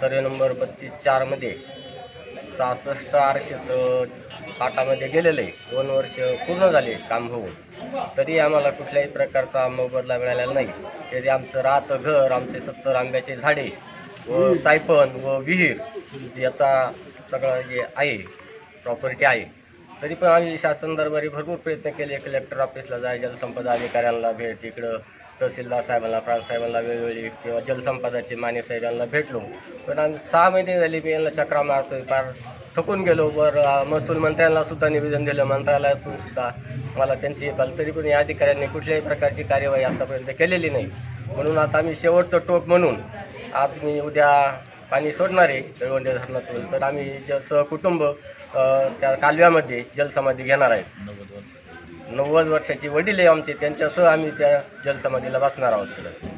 Survey number बत्तीस चारमध्ये सहासष्ट आरक्षित फाटामध्ये गेलेलं. आहे दोन वर्ष पूर्ण झाले काम होऊन. तरी आम्हाला कुठल्याही प्रकारचा मोबदला मिळालेला नाही. तरी आमचं राहतं घर आमचे सत्तर आंब्याचे झाडे व सायपन व विहीर याचा सगळं जे आहे प्रॉपर्टी आहे. तरी पण आम्ही शासन दरबारी भरपूर प्रयत्न केले. कलेक्टर ऑफिसला जाय जलसंपदा अधिकाऱ्यांना भेट इकडं तहसीलदार साहेबांना प्रांत साहेबांना वेळोवेळी किंवा जलसंपदाचे माने साहेबांना भेटलो. पण आम्ही सहा महिने झाले मी यांना चक्रा मारतोय फार थकून गेलो. वर महसूल मंत्र्यांना सुद्धा निवेदन दिलं मंत्रालयातून सुद्धा. मला त्यांची तरी पण या अधिकाऱ्यांनी कुठल्याही प्रकारची कार्यवाही आतापर्यंत केलेली नाही. म्हणून आता आम्ही शेवटचं टोक म्हणून आज मी उद्या पाणी सोडणार आहे बेळवंडे धरणातून. तर आम्ही ज सहकुटुंब त्या कालव्यामध्ये जलसमाधी घेणार आहेत नव्वद वर्षाचे वडील आहे आमचे त्यांच्यासह आम्ही त्या जलसमाधीला बसणार आहोत तिथं